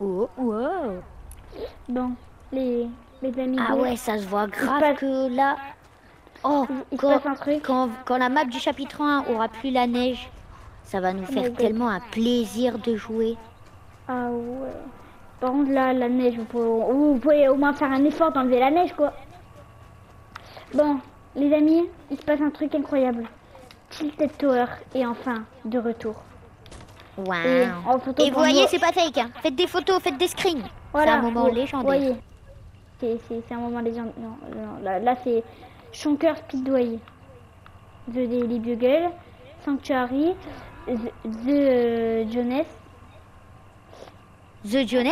Oh, wow. Bon, les, les amis. Ah ouais, ça se voit grave que là. Oh, il quand, passe un truc. quand, quand la map du chapitre 1 aura plus la neige, ça va nous my faire tellement un plaisir de jouer. Ah ouais. Par contre, là, la neige, vous pouvez, vous pouvez au moins faire un effort d'enlever la neige, quoi. Bon, les amis, il se passe un truc incroyable. Tilted Tower est enfin de retour. Waouh. Et en photo Et vous voyez, c'est pas fake. Hein. Faites des photos, faites des screens. Voilà. c'est un moment légendaire. voyez. C'est un moment légendaire. Non, non, là, là, c'est Shonker Speedway. The Daily Bugle. Sanctuary. The, The, euh. The Jones,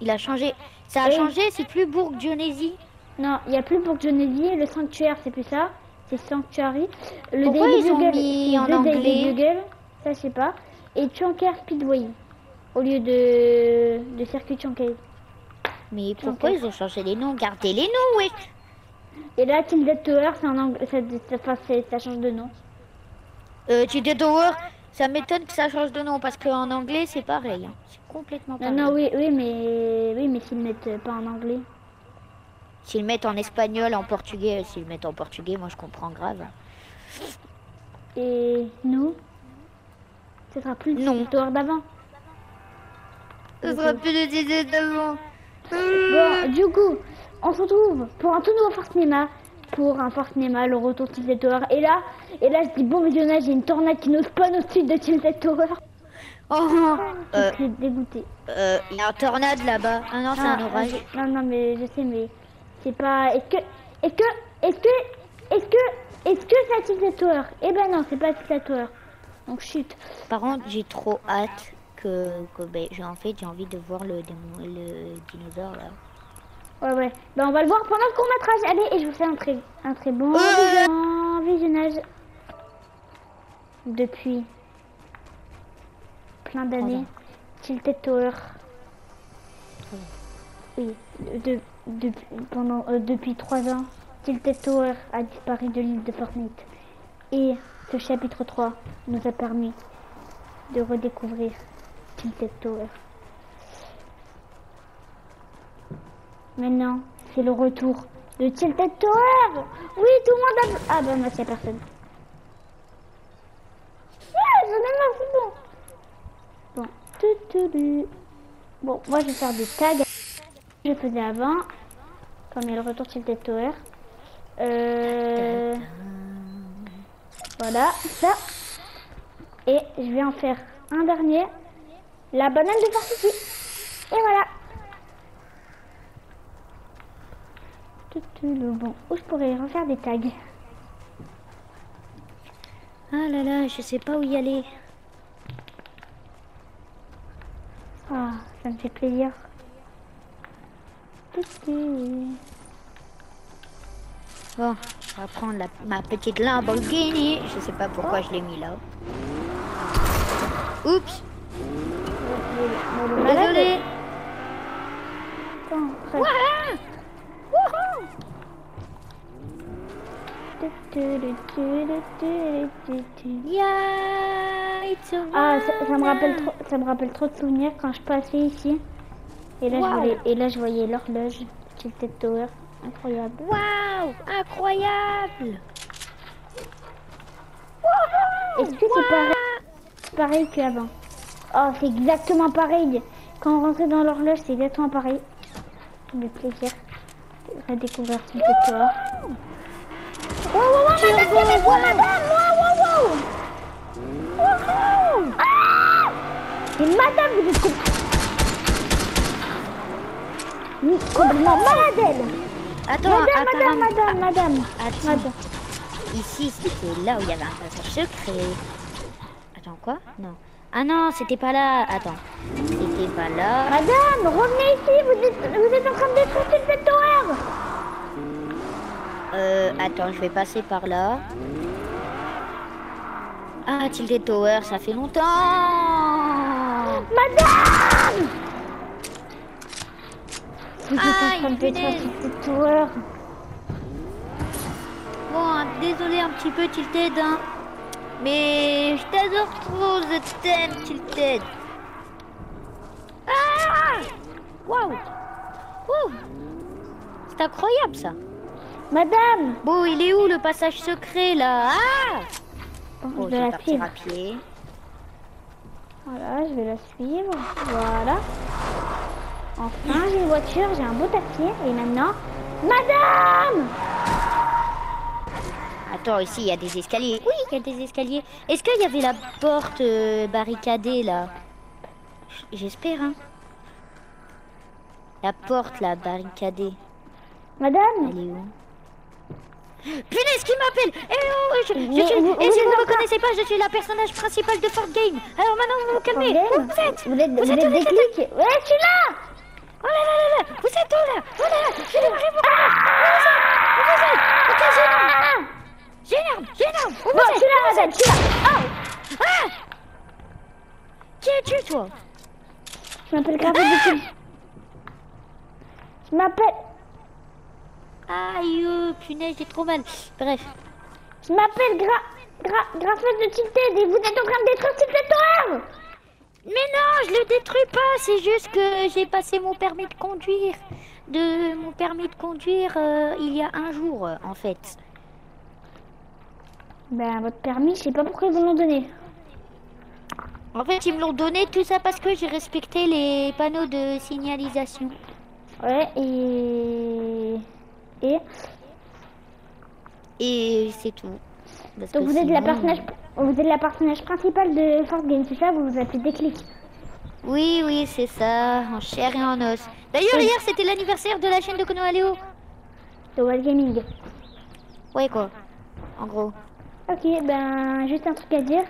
il a changé. Ça a Oui. changé, c'est plus Bourg Dionesi. Non, il n'y a plus pour Genevieve. Le Sanctuaire, c'est plus ça. C'est Sanctuary. Le Pourquoi Daily ils ont Bugle, mis c'est en The Daily Bugle. Ça, je sais pas. Et Chonker Speedway. Au lieu de, de circuit Chonker. Mais pourquoi ils ont changé les noms? Gardez les noms, wesh. Et là, Tilted Tower, c'est en anglais. Ça, ça, c'est- ça change de nom. Euh, Tilted Tower, ça m'étonne que ça change de nom parce qu'en anglais c'est pareil. hein. C'est complètement Non, pareil. non, oui, oui, mais oui, mais s'ils mettent euh, pas en anglais. S'ils mettent en espagnol, en portugais, s'ils le mettent en portugais, moi je comprends grave. Et nous, ce sera plus Non. l'histoire d'avant. Ce sera plus Tilted Tower. Bon, du coup, on se retrouve pour un tout nouveau Force Cinéma. Pour un Force Cinéma, le retour de Tilted Tower. Et là, et là, je dis bon visionnage, il y a une tornade qui nous spawn au-dessus de Tilted Tower. Oh, Je euh, suis dégoûtée. euh, il y a un tornade là-bas. Ah non, c'est Ah, un orage. Non, non, mais je sais, mais c'est pas. Est-ce que. Est-ce que. Est-ce que. Est-ce que. Est-ce que c'est Tilted Tower? Eh ben non, c'est pas Tilted Tower. Donc chut. Par contre, j'ai trop hâte que, que ben, j'ai en fait j'ai envie de voir le, démo- le dinosaure là. Ouais, ouais. Ben, on va le voir pendant le court métrage. Allez, et je vous fais un très, un très bon Ouais. visionnage. Depuis plein d'années. Tilted Tower. Oui, de, de- pendant, euh, depuis trois ans, Tilted Tower a disparu de l'île de Fortnite. Et ce chapitre 3 nous a permis de redécouvrir Tilted Tower. Maintenant, c'est le retour de Tilted Tower. Oui, tout le monde a... Ah ben, moi, c'est personne. Ah, j'en ai bon. Bon. tout, tout. Bon, moi, je vais faire des tags. Je faisais avant. Comme il y a le retour Tilted Tower. Euh... Voilà, ça. Et je vais en faire un dernier. La banane de ici. Et voilà. Tout, le bon. Où je pourrais refaire des tags Ah là là, je sais pas où y aller. Ah, ça me fait plaisir. Tout, tout. Bon, on va prendre la- ma petite Lamborghini. Je sais pas pourquoi je l'ai mis là. Oups, désolé. Yeah, Ah, ça, ça me rappelle trop, ça me rappelle trop de souvenirs quand je passais ici. Et là, je, et là je voyais l'horloge Tilted Tower. Incroyable. Waouh, incroyable. Est-ce que c'est pareil, pareil qu'avant Oh, c'est exactement pareil. Quand on rentrait dans l'horloge, c'est exactement pareil. Le plaisir de redécouvrir Tilted Tower. Wow, wow, wow, madame, wow, madame, wow, wow, wow. Wouhou. Ah Et madame, Vous êtes complètement malade, elle. Attends, Madame, madame, apparemment- madame, madame. Attends. Madame. Ici, c'était là où il y avait un passage secret. Attends, quoi? Non. Ah non, c'était pas là. Attends. C'était pas là. Madame, revenez ici, vous êtes, vous êtes en train de détruire Tilted Tower. Euh, attends, je vais passer par là. Ah, Tilted Tower, ça fait longtemps. Madame Vous êtes en Aïe, train de détruire. Tilted Tower. Bon, désolé un petit peu, Tilted, hein. Mais je t'adore trop, je t'aime, Tilted. Ah Waouh Ouh C'est incroyable ça Madame Bon, il est où le passage secret là? Ah Bon, Bon, je vais la suivre. à pied. Voilà, je vais la suivre. Voilà. Enfin, j'ai une voiture, j'ai un beau taxi. Et maintenant, Madame Attends, ici, il y a des escaliers. Oui, il y a des escaliers. Est-ce qu'il y avait la porte euh, barricadée, là? J'espère, hein. La porte, là, barricadée. Madame Elle est où? Punaise, qui m'appelle Eh oh, je, je Mais suis... vous- Et vous si êtes vous ne me connaissez pas, je suis la personnage principale de Fort Game. Alors maintenant, vous vous calmez. Vous êtes Vous êtes, vous Vous êtes, êtes où, des vous êtes clics Ouais, je suis là Oh là là là là Vous êtes où, là Oh là là Je vais m'arriver pour Où vous êtes Ok, j'énerve J'énerve. J'énerve Où Bon, vous êtes. madame, je suis là Ah. Qui es-tu, toi Je m'appelle de Team. Je m'appelle... Aïe, euh, punaise, j'ai trop mal. Bref. Je m'appelle Gra... Gra... De Tilted et vous êtes en train de détruire territoire Mais non, je le détruis pas, c'est juste que j'ai passé mon permis de conduire. De mon permis de conduire euh, il y a un jour, euh, en fait. Ben, votre permis, je sais pas pourquoi ils vous l'ont donné. En fait, ils me l'ont donné tout ça parce que j'ai respecté les panneaux de signalisation. Ouais, et... Et... Et c'est tout. Parce Donc que vous êtes la personnage... Vous êtes la personnage principale de Fort Game, c'est ça Vous vous appelez Déclic. Oui, oui, c'est ça, en chair et en os. D'ailleurs, Oui. hier, c'était l'anniversaire de la chaîne de Kono Aléo. De Wild Gaming. Ouais, quoi. En gros. Ok, ben, juste un truc à dire.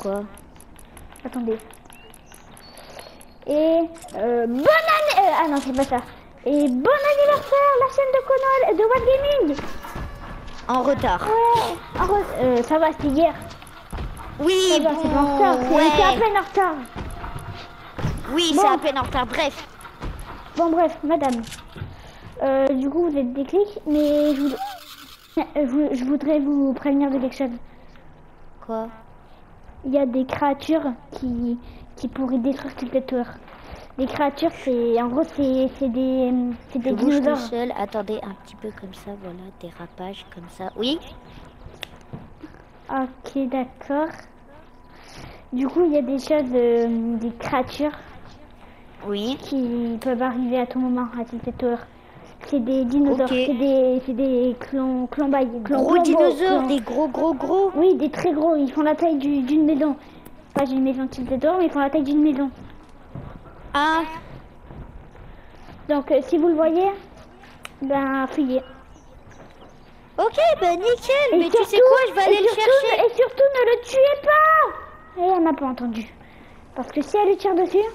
Quoi? Attendez. Et euh, bonne année euh, Ah non, c'est pas ça. Et bon anniversaire, la chaîne de Kono de Wild Gaming En retard. Ouais, en re- euh, ça va, c'était hier. Oui, Ça va, c'est en retard, bon, c'est ouais. c'est à peine en retard. Oui, Bon. c'est à peine en retard. Bref. Bon, bref, madame. Euh, du coup, vous êtes déclic, mais je, voudrais- euh, vous- je voudrais vous prévenir de quelque chose. Quoi? Il y a des créatures qui, qui pourraient détruire toute tour. Les créatures, c'est en gros, c'est des, c'est des Je bouge tout dinosaures. seul. Attendez un petit peu comme ça. Voilà, dérapage comme ça. Oui Ok, d'accord. Du coup, il y a des choses, euh, des créatures Oui. qui peuvent arriver à tout moment à Tilted Tower. C'est des dinosaures, c'est des, c'est des clon, clombailles, clon- Gros dinosaures, des gros gros gros. Oui, des très gros. Ils font la taille du- d'une maison. Pas d'une maison Tilted Tower, mais ils font la taille d'une maison. Ah, Donc, euh, si vous le voyez, ben, fuyez. ok, bah nickel. Et Mais tu sais quoi, je vais aller le surtout- chercher. Et surtout, ne le tuez pas Et elle n'a pas entendu. Parce que si elle lui tire dessus,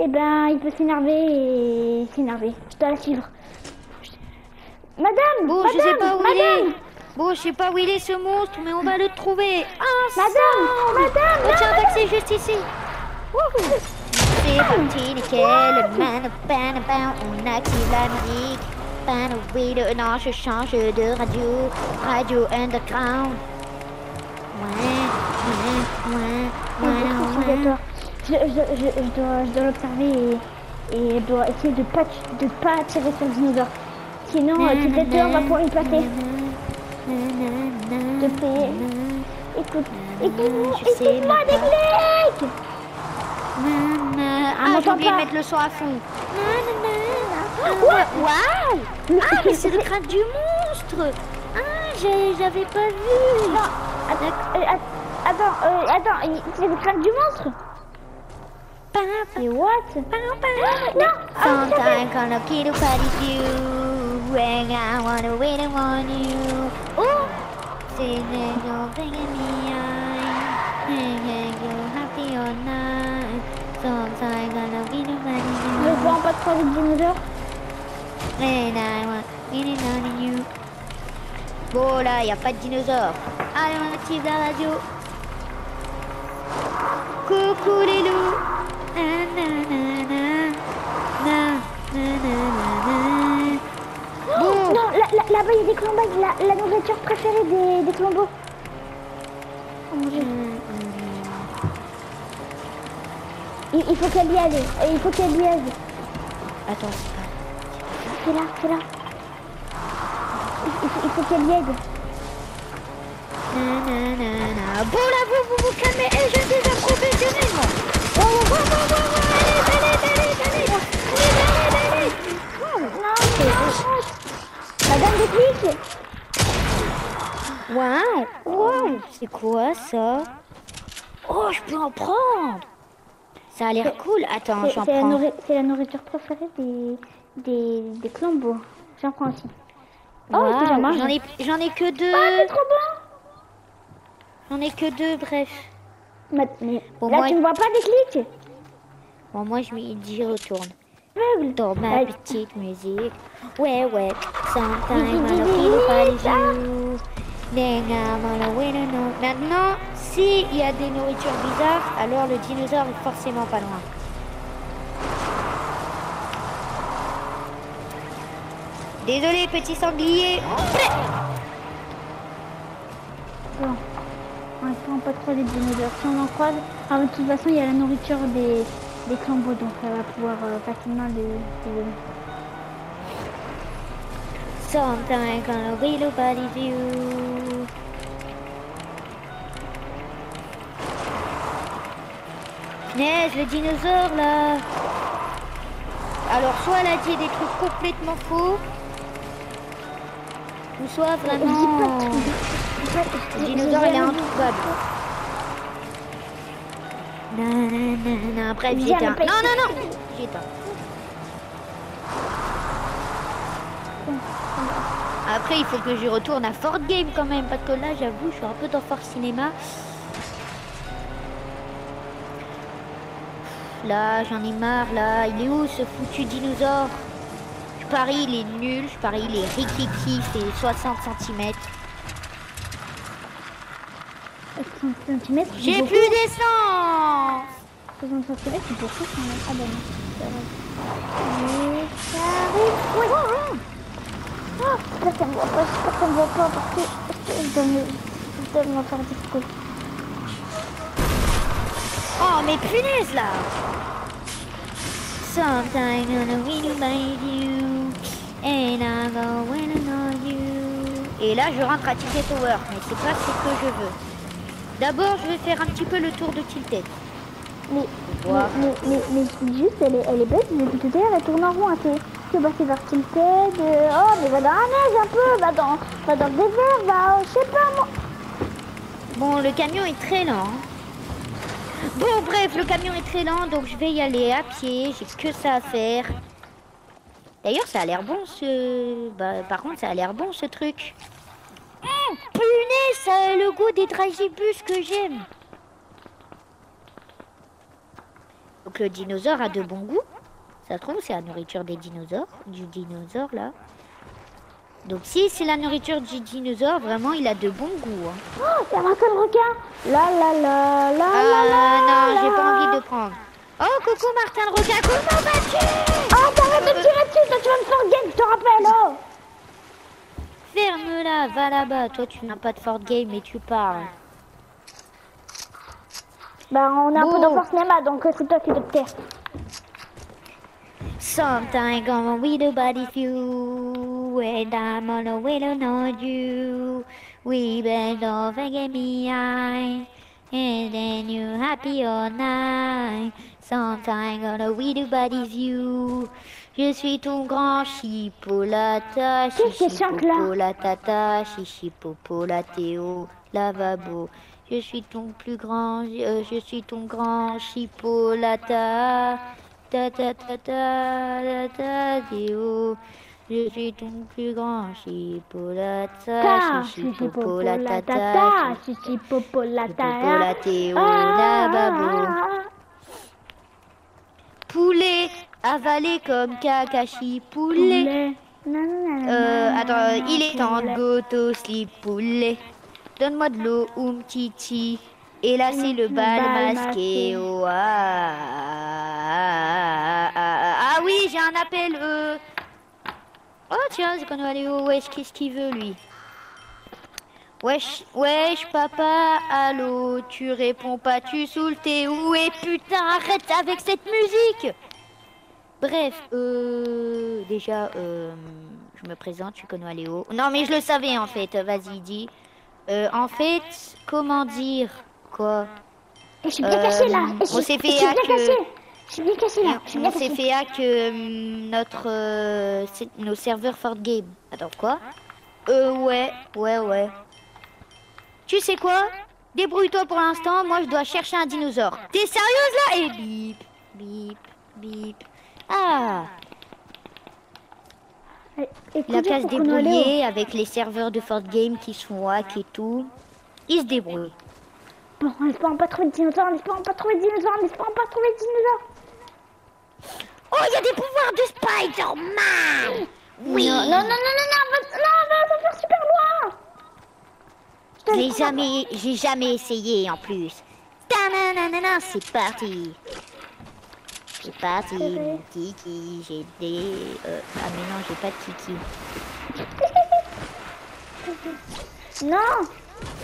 eh ben, il peut s'énerver et s'énerver. Je dois la suivre. Madame Bon, Madame je sais pas où il Madame est. Bon, je sais pas où il est ce monstre, mais on va le trouver. Madame Ensemble. Madame Oh, tiens, non, un taxi juste ici. Wouhou. C'est parti, nickel. Man, on active la musique. Oui, le- non, je change de radio. Radio underground. Ouais, ouais, ouais, ouais, je, ouais. je, je, je, je dois, je dois l'observer et, et je dois essayer de pas, de pas tirer sur le dinosaure. Sinon, on va pouvoir y passer. S'il te plaît. Écoute, écoute, écoute-moi. Ah, m'entend j'ai oublié de mettre le son à fond. Ah, Waouh. Ah, mais c'est le crâne du monstre. Ah, j'avais pas vu. Attends, euh, att- attends, euh, attends, il- c'est le crâne du monstre. Et what. Non, ah, Sometimes gonna kill party you When I wanna wait on you. Oh. C'est le bringing me pas de de dinosaure. And I want it on you. Bon là, y a pas de dinosaure. Allez, on active la radio. Coucou les loups. Bon. Non, là- là- là-bas il y a des clombailles, la, la nourriture préférée des, des clombos. Oh mon dieu. Il, il faut qu'elle y aille, il faut qu'elle y aille. Attends, c'est pas. Là, c'est là. Il, faut, qu'elle y aide. Nanana. Bon là, vous, vous vous calmez. Eh, je suis un professionnel. Oh, oh, oh, oh, oh. Allez, allez, allez, allez. Allez, allez, allez. Non, c'est... Madame des clics Waouh, waouh. C'est quoi ça? Oh, je peux en prendre. Ça a l'air cool. Attends, j'en prends. nourri- c'est la nourriture préférée des, des, des. J'en prends aussi. Oh. J'en ai, ai que Ah, deux. c'est trop bon J'en ai que deux, bref. Mais, mais Bon, là, moi- tu ne vois pas des clics Bon, moi, je m'y retourne. Dans ma petite musique. Ouais, ouais. Sometimes I don't feel ça. Maintenant, s'il y a des nourritures bizarres, alors le dinosaure est forcément pas loin. Désolé, petit sanglier. Bon. On ne prend pas trop les dinosaures. Si on en croise, de toute façon, il y a la nourriture des, des donc elle va pouvoir euh, facilement les, les donner. Sometimes on a winner body view. Punaise, le dinosaure là. Alors soit elle a dit des trucs complètement faux, ou soit vraiment je- le dinosaure il est introuvable. Bref, j'éteins. Non, non, non, j'éteins. Après, il faut que je retourne à Fort Game quand même, parce que là, j'avoue, je suis un peu dans Fort Cinéma. Là, j'en ai marre, là. Il est où ce foutu dinosaure? Je parie, il est nul. Je parie, il est rikiki, c'est 60 cm. 60 cm, J'ai plus d'essence 60 cm, c'est beaucoup quand même. Ah ben non. ça arrive. Oui. Ah, j'espère qu'elle me voit pas, j'espère qu'elle me voit pas parce que je dois me, je dois me faire des coups. Oh, mais punaise, là Sometimes I'm gonna win you And I'm gonna win on you Et là, je rentre à Ticket Tower, mais c'est pas ce que je veux. D'abord, je vais faire un petit peu le tour de Tilted. Mais, mais, mais, mais, mais juste, elle est, elle est bête, depuis tout à l'heure, elle tourne en rond. Hein, C'est c'est vers Tilted. oh, mais va dans la neige un peu, va dans, va dans le désert, je sais pas moi. Bon, le camion est très lent. Bon, bref, le camion est très lent, donc je vais y aller à pied. J'ai que ça à faire. D'ailleurs, ça a l'air bon ce. Bah, par contre, ça a l'air bon ce truc. Hum, punaise, le goût des dragibus que j'aime. Donc le dinosaure a de bon goût. Ça se trouve, c'est la nourriture des dinosaures, du dinosaure là. Donc si c'est la nourriture du dinosaure, vraiment, il a de bon goût. hein. Oh, a un seul requin. La la la la Ah la la. non, j'ai pas envie de prendre. Oh, coucou Martin le requin, comment vas-tu Oh, t'arrêtes de tirer dessus, toi tu vas me faire game, je te rappelle, oh. Ferme-la, va là-bas. Toi, tu n'as pas de Fort Game, mais tu parles. Bah, on est un peu dans le cinéma, donc euh, c'est toi qui te taire. Sometimes gonna a body few, and I'm on a way to know you. We bend over and get behind, and then you happy all night. Sometimes gonna a body view. Je suis ton grand chipolata, Qu'est-ce que chante là la tata, chichipopo la théo, lavabo. Je suis ton plus grand, euh, je suis ton grand chipolata. Ta ta ta ta ta. Je suis ton plus grand chipolata, Ah, Poulet avalé comme Kakashi, poulet. Euh, attends, il est temps de go to sleep, poulet. Donne-moi de l'eau, oum titi. Et là, c'est le bal masqué. Oh, ah, ah, ah, ah, ah oui, j'ai un appel. euh. Oh tiens, c'est qu'on va aller au wesh, qu'est-ce qu'il veut lui? Wesh, wesh, papa, allô, tu réponds pas, tu saoules, t'es où? Et putain, arrête avec cette musique Bref, euh, déjà, euh, je me présente, je suis Konoha Léo. Non, mais je le savais en fait, vas-y, dis. Euh, en fait, comment dire? Quoi je suis bien caché là. Euh, on s'est fait hack, Je suis bien caché là. On s'est fait hack euh, notre, euh, nos serveurs Fort Game. Attends, quoi Euh, ouais, ouais, ouais. Tu sais quoi Débrouille-toi pour l'instant, moi je dois chercher un dinosaure. T'es sérieuse là Et bip, bip, bip. Ah Et- et Il a coudir qu'à se pour Konoha Léo. débrouiller avec les serveurs de Fort Game qui se font hack et tout. Il se débrouille. Bon, on espère pas trouver de dinosaures, on espère pas trouver de dinosaures, on espère pas trouver de dinosaures. Oh, il y a des pouvoirs de Spider-Man Oui Non, non, non, non, non, non, non, non, ça va faire super loin. Promets. jamais, j'ai jamais essayé en plus. Ta-na-na-na-na, c'est parti. C'est parti, mon kiki. J'ai des. euh, ah, mais non, j'ai pas de kiki. Non.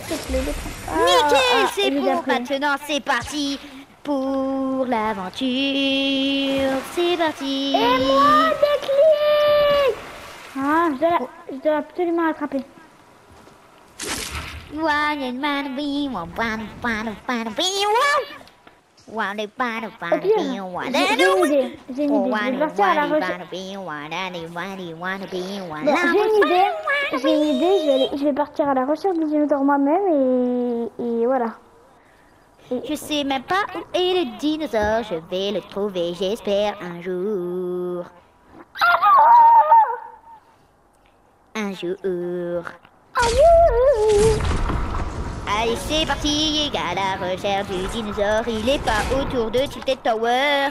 Détruit. Ah, Nickel, ah, c'est bon. Maintenant, c'est parti pour l'aventure. C'est parti. Et moi, déclic Ah, je dois, la- je dois absolument l'attraper. Wanna wanna be, wanna wanna wanna wanna be, wanna j'ai une idée. J'ai une idée. Je vais. Je vais, partir à la recherche du dinosaure moi-même et, et voilà. Je sais même pas où est le dinosaure, je vais le trouver, j'espère un jour. Un jour. Allez, c'est parti, à la recherche du dinosaure, il est pas autour de Tilted Tower.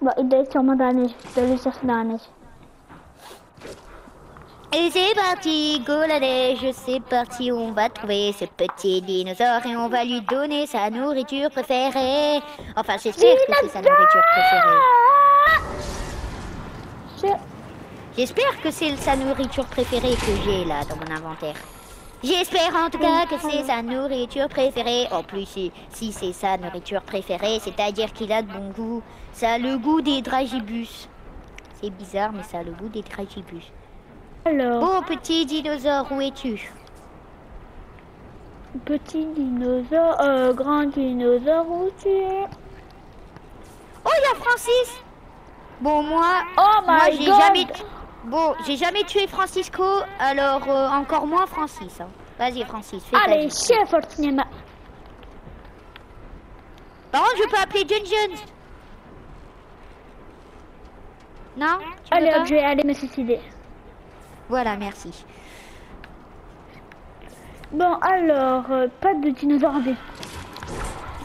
Bon, il doit être sûrement dans la neige. Je dois le chercher dans la neige. Et c'est parti, go la neige, c'est parti, on va trouver ce petit dinosaure et on va lui donner sa nourriture préférée. Enfin, j'espère que c'est sa nourriture préférée. Je... J'espère que c'est sa nourriture préférée que j'ai là dans mon inventaire. J'espère en tout cas que c'est sa nourriture préférée. En plus, si, si c'est sa nourriture préférée, c'est-à-dire qu'il a de bon goût. Ça a le goût des dragibus. C'est bizarre, mais ça a le goût des dragibus. Alors, Bon petit dinosaure, où es-tu? Petit dinosaure, euh, grand dinosaure, où tu es? Oh, il y a Francis Bon, moi, Oh moi j'ai jamais... Bon, j'ai jamais tué Francisco, alors euh, encore moins Francis. hein. Vas-y, Francis, fais Allez, chef au cinéma. Par contre, je peux appeler Dungeons. Non? Tu peux Allez, je vais aller me suicider. Voilà, merci. Bon, alors, euh, pas de dinosaure en ville.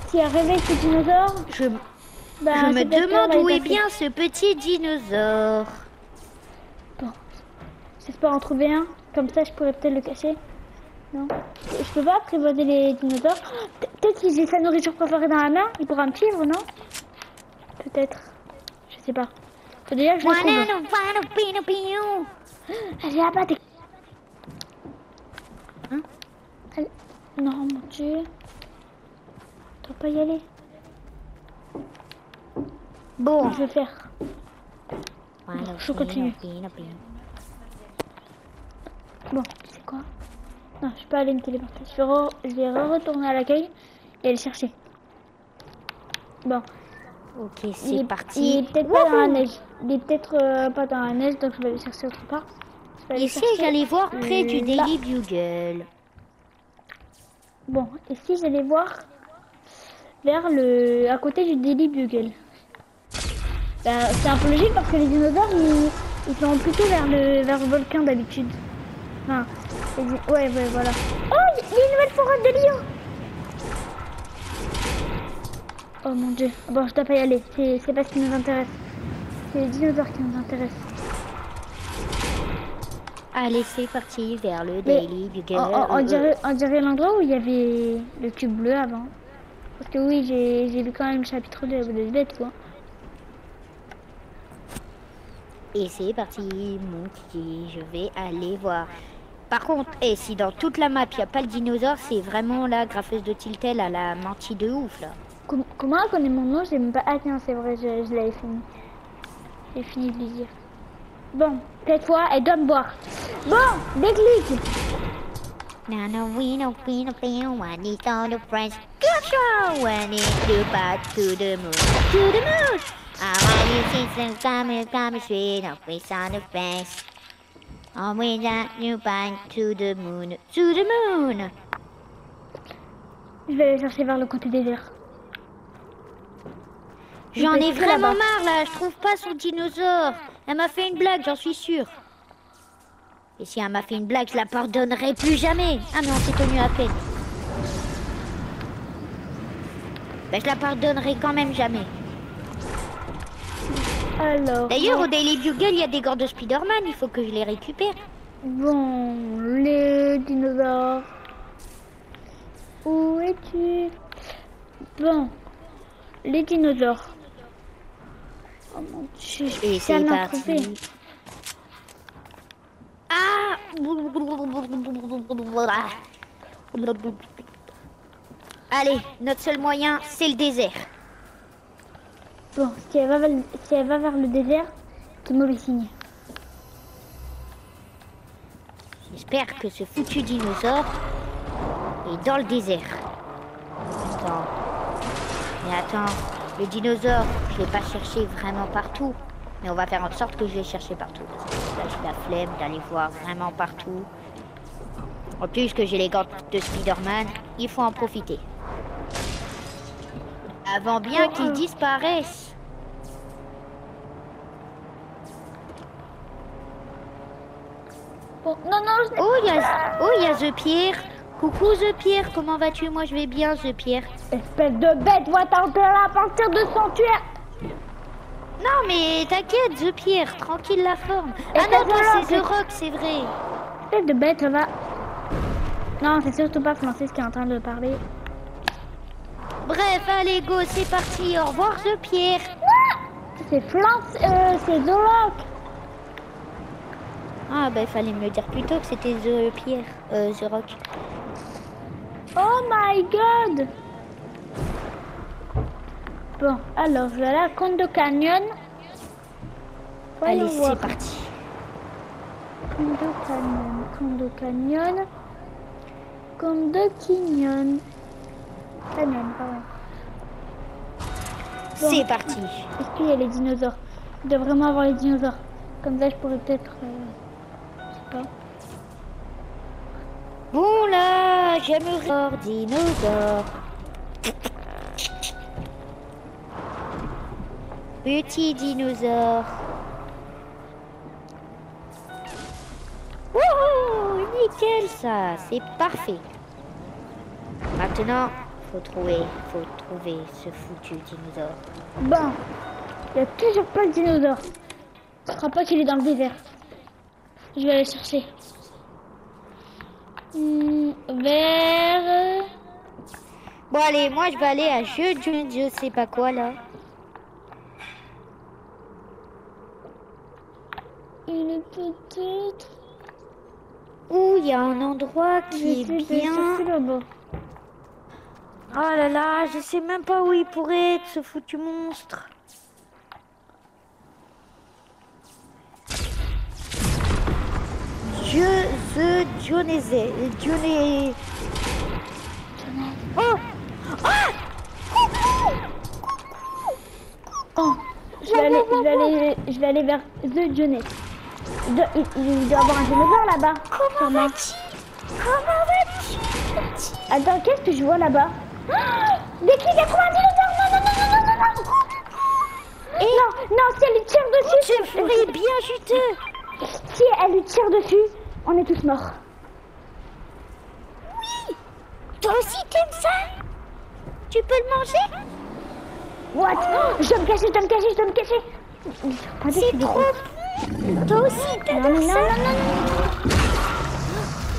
Si elle réveille ce dinosaure, Je, bah, je me demande où est bien ce petit dinosaure. J'espère en trouver un. Comme ça, je pourrais peut-être le cacher. Non Je peux pas apprivoiser les dinosaures. Pe- Peut-être si j'ai sa nourriture préférée dans la main, il pourra me suivre, non? Peut-être. Je sais pas. Faut déjà que je le. Elle est là-bas, t'es... Hein? Elle- Non, mon Dieu. Dois pas y aller. Bon. Je vais faire. Je continue. pino, pino. Bon, tu sais quoi Non, je peux aller me téléporter. Je vais, re- je vais re-retourner à l'accueil et aller chercher. Bon, Ok, c'est est, parti. il est peut-être pas dans la neige. Il est peut-être euh, pas dans la neige, donc je vais aller chercher autre part. Ici, chercher j'allais voir près du. Daily Bugle. Bon, ici, j'allais voir vers le... à côté du Daily Bugle. Ben, c'est un peu logique parce que les dinosaures, ils, ils sont plutôt vers le, vers le volcan d'habitude. Enfin, ouais, ouais, voilà. Oh, il y a une nouvelle forêt de lions Oh mon dieu. Bon, je dois pas y aller. C'est pas ce qui nous intéresse. C'est les dinosaures qui nous intéressent. Allez, c'est parti vers le Daily Bugle. On, on- on dirait, on dirait l'endroit où il y avait le cube bleu avant. Parce que oui, j'ai vu quand même le chapitre de, de bête, quoi. Et c'est parti, mon kiki, je vais aller voir. Par contre, et si dans toute la map il n'y a pas le dinosaure, c'est vraiment la graffeuse de Tiltel à la menti de ouf là. Com- comment elle connaît mon nom J'ai même pas. Ah tiens, c'est vrai, je, je l'avais fini. J'ai fini de lui dire. Bon, cette fois, elle doit me boire. Bon, déclic. Now no we no we no feel when it's all the friends when it do back to the moon to the moon. I want you see some up with the face. Oh we that back to the moon to the moon. Je vais aller chercher vers le côté des airs. J'en ai vraiment marre là, je trouve pas son dinosaure. Elle m'a fait une blague, j'en suis sûre. Et si elle m'a fait une blague, je la pardonnerai plus jamais. Ah mais on s'est connu à peine. Ben, je la pardonnerai quand même jamais. Alors. D'ailleurs, au Daily Bugle, il y a des gants de Spider-Man, il faut que je les récupère. Bon, les dinosaures. Où es-tu? Bon, les dinosaures. Oh mon dieu, je. Ah Allez, notre seul moyen, c'est le désert. Bon, si elle va vers le, si elle va vers le désert, c'est mauvais signe. J'espère que ce foutu dinosaure est dans le désert. Attends. Mais attends, le dinosaure, je l'ai pas cherché vraiment partout. Mais on va faire en sorte que je l'ai cherché partout. Parce que là, j'ai la flemme d'aller voir vraiment partout. En plus que j'ai les gants de Spider-Man, il faut en profiter. Avant bien qu'ils disparaissent. Bon, non, non, je Oh, il y a, oh, il y a The Pierre. Coucou The Pierre, comment vas-tu? Moi, je vais bien, The Pierre. Espèce de bête, va t'en à partir de sanctuaire. Non, mais t'inquiète, The Pierre, tranquille la forme. Et Ah non, toi, c'est The Rock, c'est vrai. Espèce de bête, ça va. Non, c'est surtout pas Francis qui est en train de parler. Bref, allez, go, c'est parti. Au revoir, The Pierre. C'est Flans, euh, c'est Zoroc. Ah, bah, il fallait me le dire plus tôt que c'était The Pierre, euh, The Rock. Oh my god Bon, alors je vais aller à Condo Canyon. Voyons Allez, c'est parti. Condo Canyon, Condo Canyon. Condo Canyon. Canyon, pardon. Bon. C'est parti. Est-ce qu'il y a les dinosaures? Il doit vraiment avoir les dinosaures. Comme ça, je pourrais peut-être... euh, je pas. Bon, là, j'aimerais dinosaure. Petit dinosaure. Wouhou, nickel ça, c'est parfait. Maintenant, faut trouver, faut trouver ce foutu dinosaure. Bon, il n'y a toujours pas le dinosaure. Je crois pas qu'il est dans le désert. Je vais aller chercher. Hmm, vers... Bon allez, moi je vais aller à jeu de je sais pas quoi là. Il est peut-être... Ouh, il y a un endroit qui est bien. Oh là là, je sais même pas où il pourrait être ce foutu monstre. The Dionysé, Dioné... Oh Ah Oh, je vais, aller, je, vais aller, je vais aller vers The Journey. Il doit, il, il doit avoir un dinosaure là-bas. Comment vas-tu? Comment vas-tu Attends, qu'est-ce que je vois là-bas? Des clics à trouver un dinosaure. Non, non, non, non, non, non, non Et Non, non, si elle lui tire dessus. je ferai bien juteux. Si elle lui tire dessus, on est tous morts. Toi aussi t'aimes ça? Tu peux le manger? What? Je dois me cacher, je dois me cacher, je dois me cacher. C'est c'est trop Toi aussi t'adores non, non, ça? non, non,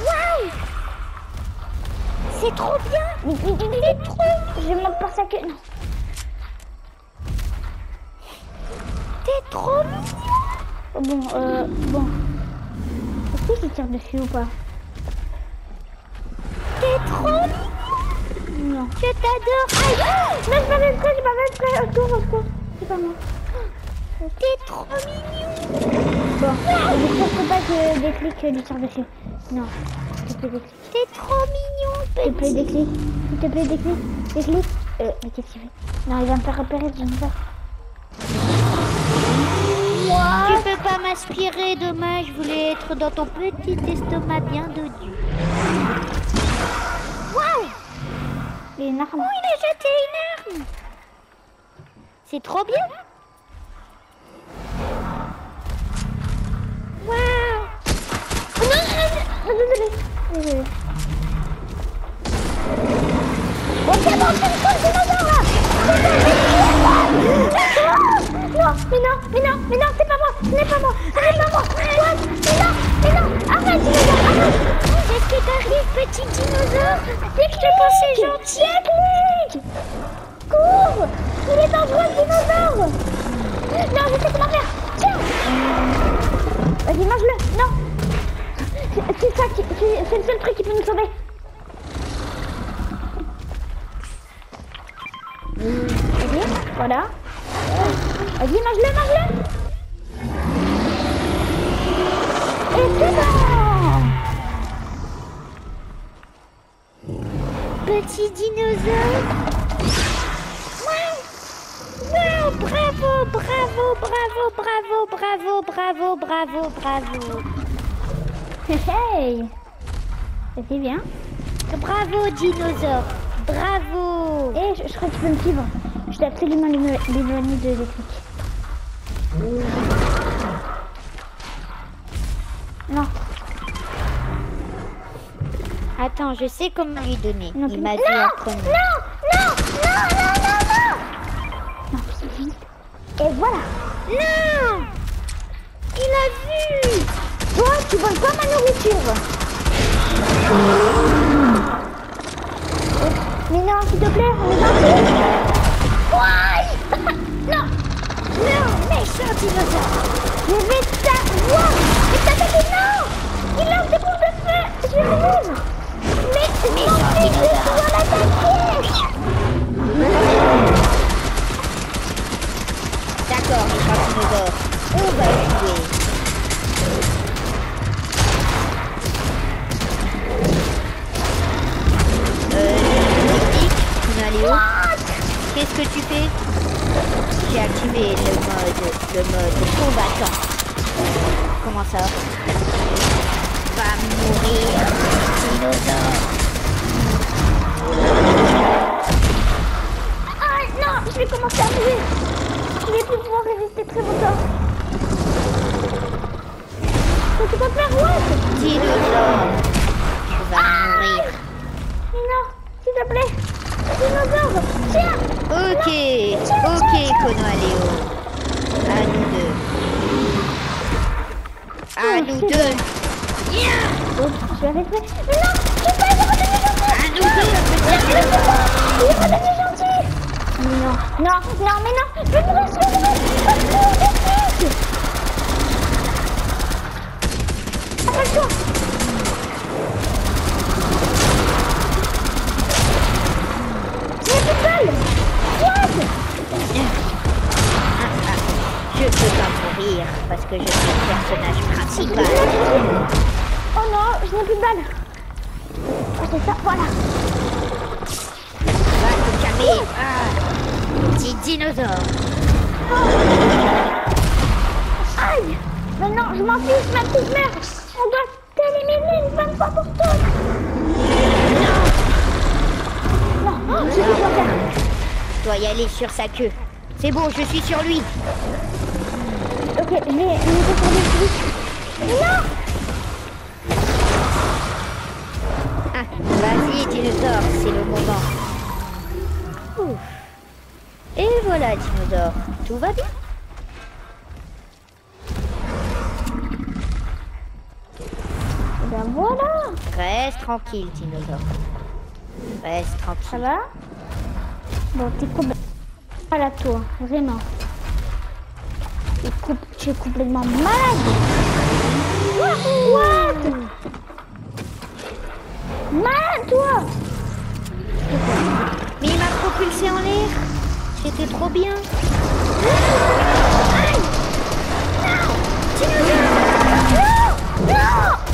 Waouh. C'est trop bien. Vite, trop Je monte par sa queue. Non. T'es trop mignon. Oh, Bon, euh, bon. Que je tire dessus ou pas T'es trop mignon Non. Je t'adore Aïe Non, je m'avais prêt, je m'avais prêt. Au secours, au secours. C'est pas moi. T'es trop mignon. Bon, j'espère pas que des clics lui tirent dessus. Non. T'es trop mignon, S'il te plaît, petit. des clics. S'il te plaît, des clics. Des clics. Euh, mais qu'est-ce qu'il fait? Non, il va me faire repérer, je ne Tu peux pas m'aspirer, dommage. Je voulais être dans ton petit estomac bien dodu. Waouh. Oh, il a jeté une arme. C'est trop bien. Waouh Oh non, non, non, non. Mais non, mais non, mais non, c'est pas moi, ce n'est pas moi, ce n'est pas moi. What Mais non, mais non, arrête, dinosaure, arrête. Qu'est-ce qui t'arrive, petit dinosaure? Dès que je te pensais gentil. Déclic Cours Il est dangereux, le dinosaure Non, je sais comment faire. Tiens Vas-y, mange-le. Non C'est- ça, qui- c'est le seul truc qui peut nous sauver. Voilà. Vas-y, mange-le, mange-le. Et c'est bon. Petit dinosaure. Waouh Waouh Bravo, bravo, bravo, bravo, bravo, bravo, bravo, bravo. Hey C'était bien. Bravo, dinosaure. Bravo. Et je, crois que tu peux me suivre. Je dois absolument l'élo- l'éloigner de l'électrique. Non, Attends, je sais comment lui donner. non, Il plus. m'a non, dit non, non, premier. non, non, non, non. Non, c'est vite. Et voilà. Non Il a vu Toi, tu voles pas ma nourriture. Mais non, s'il te plaît, on est je vais t'avoir. Mais t'attaquer, non. Il lance des boules de feu. Je rêve. Mais je dinosaure. dois l'attaquer. D'accord, méchant dinosaure. On va jouer. Euh. Qu'est-ce que tu fais? J'ai activé le mode, le mode combattant. Comment ça Va mourir, dinosaure. Ah non, je vais commencer à mourir. Je vais plus pouvoir résister très longtemps. Mais tu peux faire what Dinosaure. Tu vas mourir. Mais non, s'il te plaît. Dinosaure, tiens. Ok, ok, Konoaléo. À nous deux. À nous deux. Oh, je vais rester. Mais non, je peux pas, gentil. À nous deux, Il est redevenu gentil. Mais non, non, non, mais non. Je vais mourir, je vais mourir. Oh, Je peux pas mourir parce que je suis le personnage principal. Oh non, je n'ai plus de balles. Oh, c'est ça, voilà. Va te calmer. Ah, petit dinosaure. Aïe Mais non, je m'en fiche, ma petite mère. On doit t'éliminer une bonne fois pour toutes. Non, non, oh, je sais quoi faire. Je dois y aller sur sa queue. C'est bon, je suis sur lui. Ok, je vais me retourner plus vite. Non Ah, vas-y, dinosaure, c'est le moment. Ouf. Et voilà, dinosaure. Tout va bien Eh Ben voilà Reste tranquille, dinosaure. Reste Ça tranquille. va? Bon, t'es complètement malade toi, vraiment. Tu es complètement malade. What? Malade toi. Mais il m'a propulsé en l'air. C'était trop bien. Aïe. Non. Non. Non.